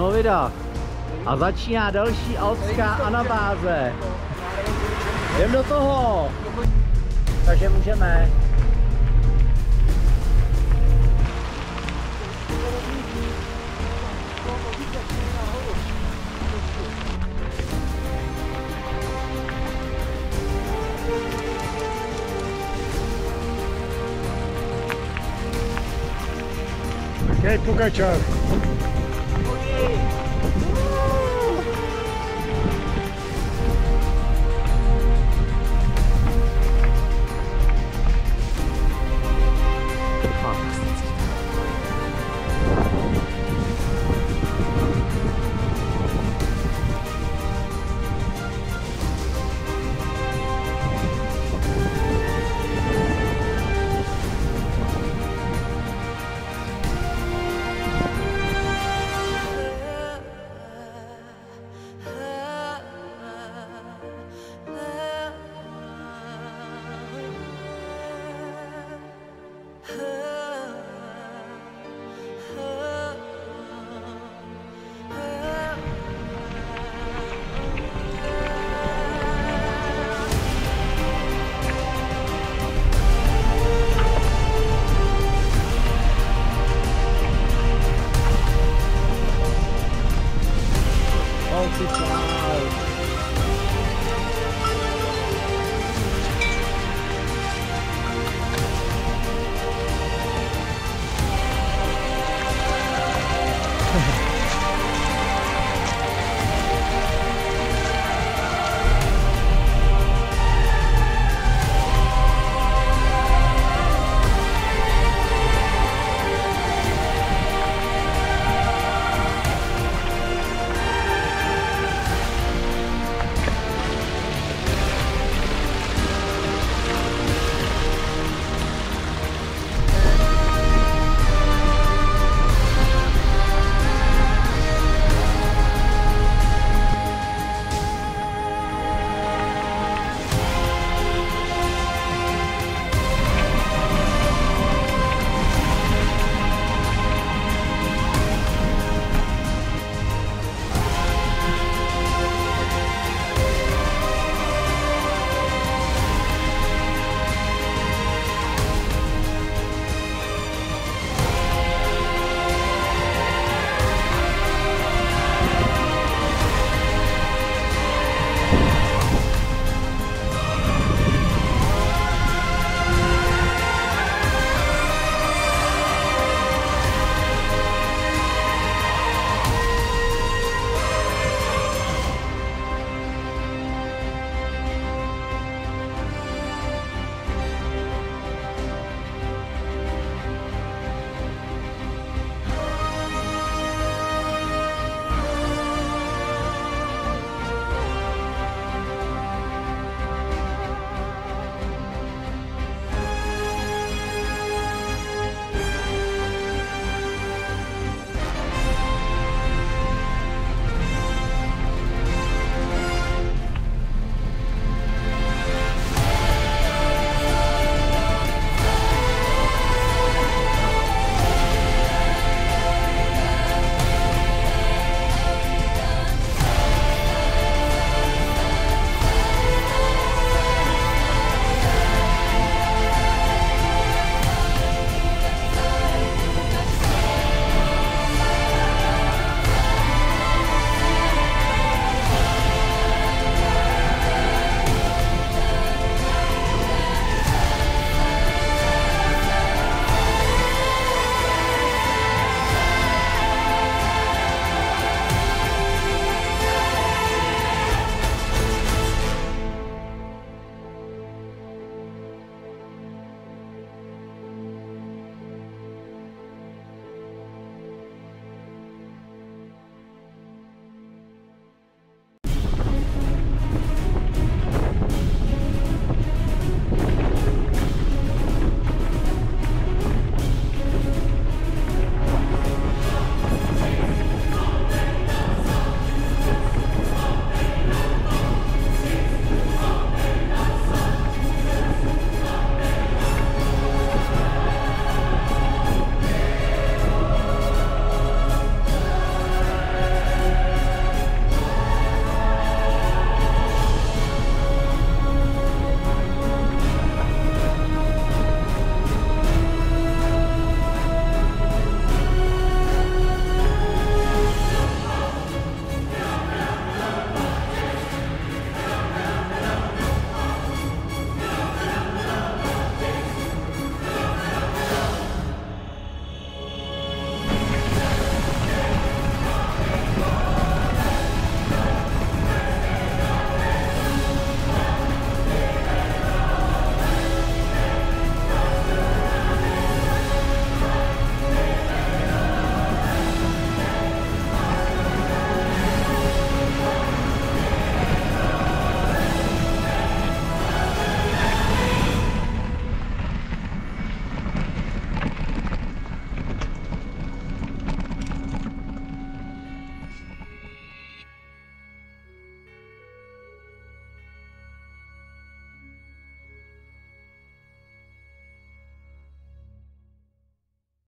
Ano, vida. A začíná další alpská anabáze. Jdem do toho. Takže můžeme. Kej, pokračovat. Hey!